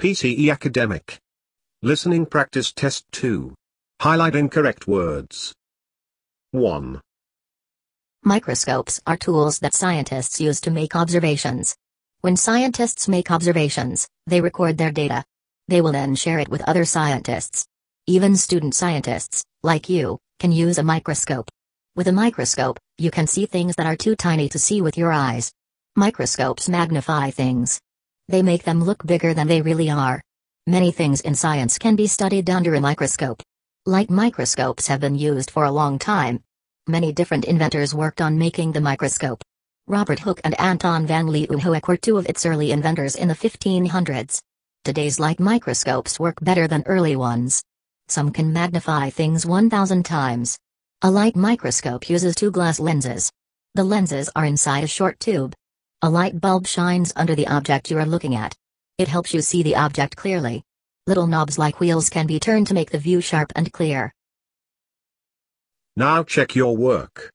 PTE Academic. Listening Practice Test 2. Highlight incorrect words. 1. Microscopes are tools that scientists use to make observations. When scientists make observations, they record their data. They will then share it with other scientists. Even student scientists, like you, can use a microscope. With a microscope, you can see things that are too tiny to see with your eyes. Microscopes magnify things. They make them look bigger than they really are. Many things in science can be studied under a microscope. Light microscopes have been used for a long time. Many different inventors worked on making the microscope. Robert Hooke and Anton van Leeuwenhoek were two of its early inventors in the 1500s. Today's light microscopes work better than early ones. Some can magnify things 1000 times. A light microscope uses two glass lenses. The lenses are inside a short tube. A light bulb shines under the object you are looking at. It helps you see the object clearly. Little knobs like wheels can be turned to make the view sharp and clear. Now check your work.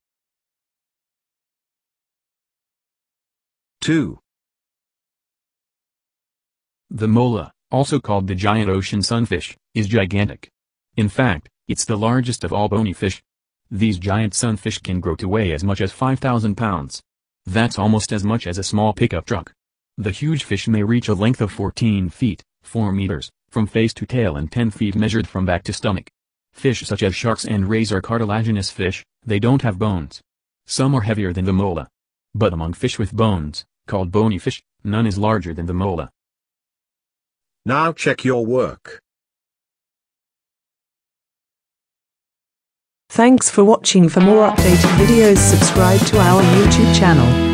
2. The mola, also called the giant ocean sunfish, is gigantic. In fact, it's the largest of all bony fish. These giant sunfish can grow to weigh as much as 5,000 pounds. That's almost as much as a small pickup truck. The huge fish may reach a length of 14 feet, 4 meters, from face to tail and 10 feet measured from back to stomach. Fish such as sharks and rays are cartilaginous fish, they don't have bones. Some are heavier than the mola. But among fish with bones, called bony fish, none is larger than the mola. Now check your work. Thanks for watching. For more updated videos subscribe to our YouTube channel.